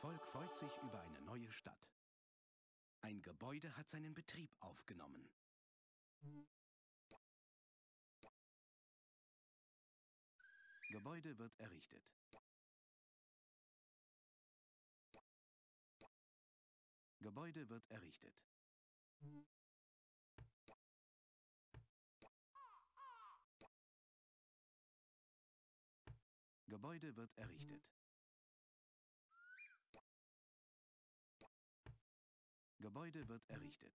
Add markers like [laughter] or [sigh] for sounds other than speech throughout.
Volk freut sich über eine neue Stadt. Ein Gebäude hat seinen Betrieb aufgenommen. Gebäude wird errichtet. Gebäude wird errichtet. Gebäude wird errichtet. Gebäude wird errichtet.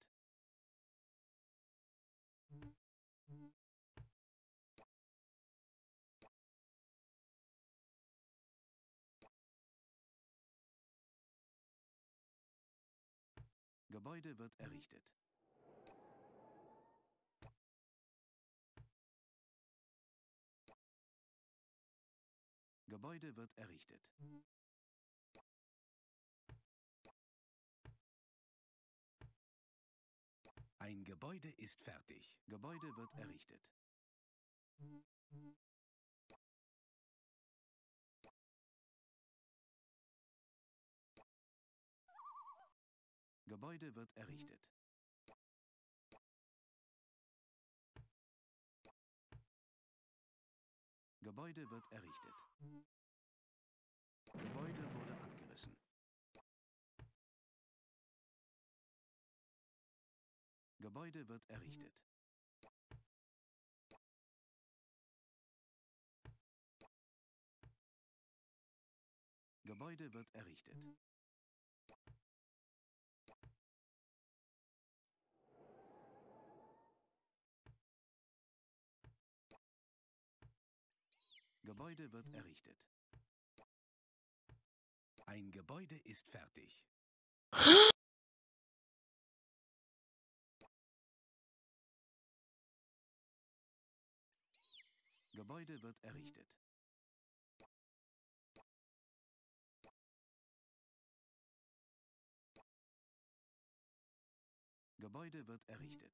Gebäude wird errichtet. Gebäude wird errichtet. Ein Gebäude ist fertig. Gebäude wird errichtet. Gebäude wird errichtet. Gebäude wird errichtet. Gebäude wurde Gebäude wird errichtet. Gebäude wird errichtet. Gebäude wird errichtet. Ein Gebäude ist fertig. [gasps] [gasps] Gebäude wird errichtet. Gebäude wird errichtet.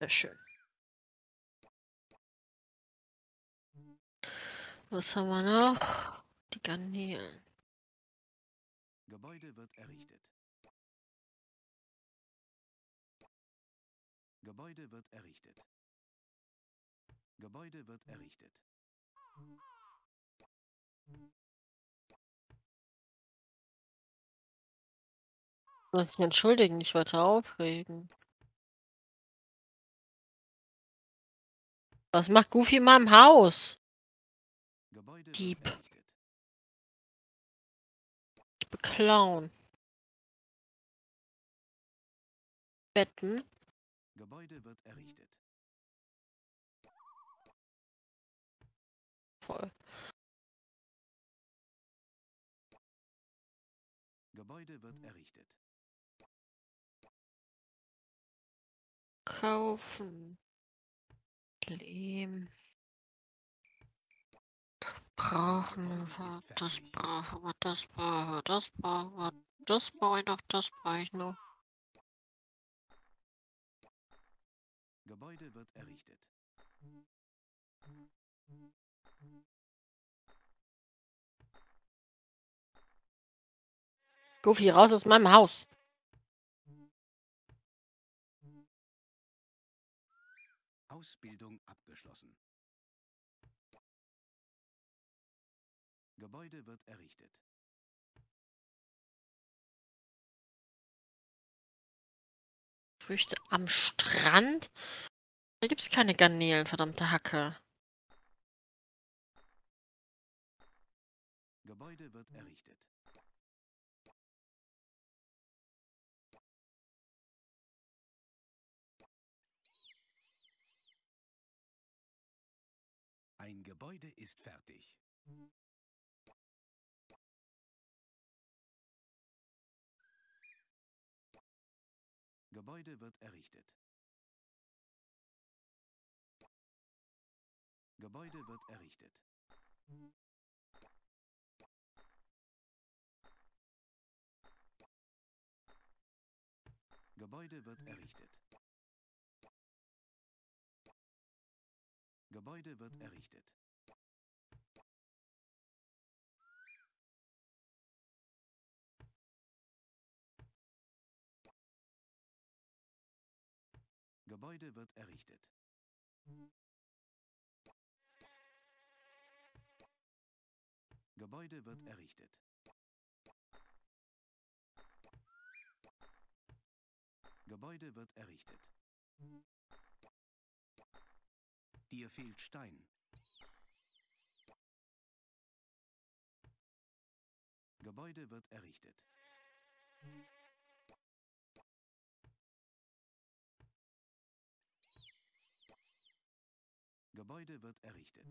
Sehr schön. Was haben wir noch? Die Garnelen. Gebäude wird errichtet. Gebäude wird errichtet. Gebäude wird errichtet. Soll sich entschuldigen, nicht weiter aufregen. Was macht Goofy in meinem Haus? Gebäude Dieb. Ich beklauen. Betten. Gebäude wird errichtet. Voll. Gebäude wird errichtet. Kaufen. Lehm. Brauchen wir, das brauchen wir, das brauchen wir, das brauchen wir, das brauche ich noch, das brauche ich noch. Gebäude wird errichtet. Goofy, raus aus meinem Haus. Ausbildung abgeschlossen. Gebäude wird errichtet. Früchte am Strand? Da gibt's keine Garnelen, verdammte Hacke. Gebäude wird errichtet. Ein Gebäude ist fertig. Gebäude wird errichtet. Gebäude wird errichtet. Gebäude wird errichtet. Gebäude wird errichtet. Gebäude wird errichtet. Gebäude wird errichtet. Gebäude wird errichtet. Dir fehlt Stein. Gebäude wird errichtet. Gebäude wird errichtet.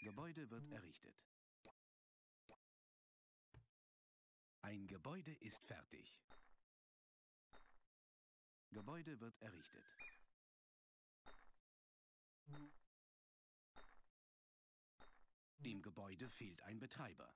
Gebäude wird errichtet. Ein Gebäude ist fertig. Gebäude wird errichtet. Dem Gebäude fehlt ein Betreiber.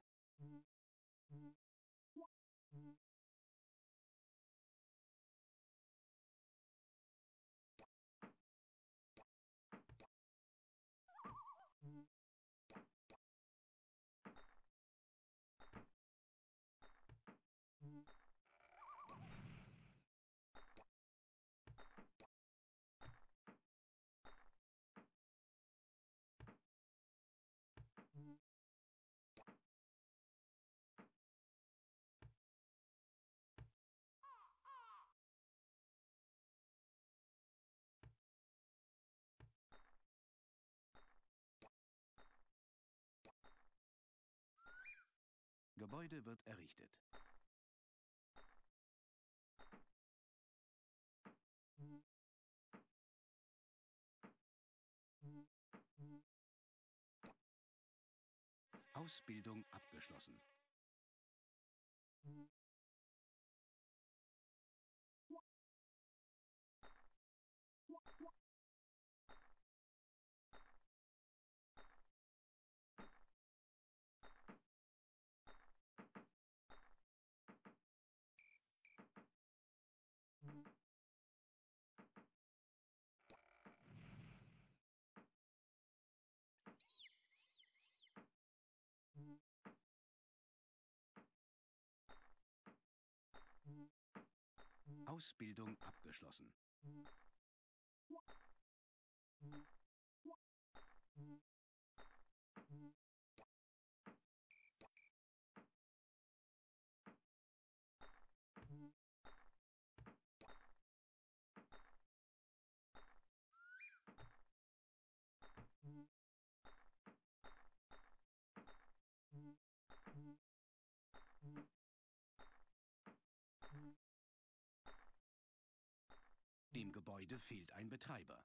Gebäude wird errichtet. Ausbildung abgeschlossen. Ausbildung abgeschlossen. Dem Gebäude fehlt ein Betreiber.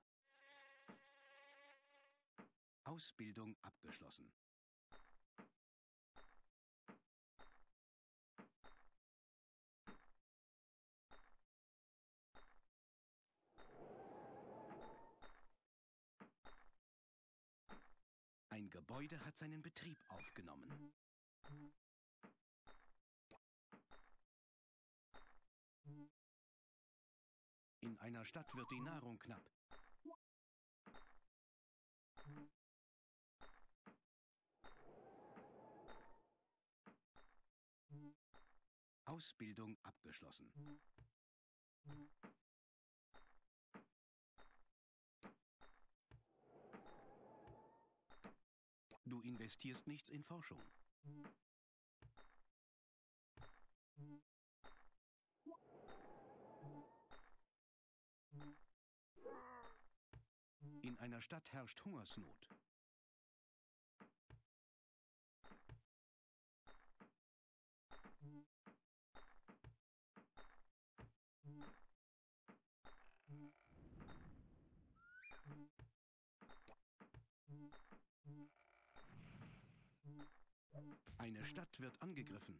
Ausbildung abgeschlossen. Ein Gebäude hat seinen Betrieb aufgenommen. Einer Stadt wird die Nahrung knapp. Ausbildung abgeschlossen. Du investierst nichts in Forschung. In einer Stadt herrscht Hungersnot. Eine Stadt wird angegriffen.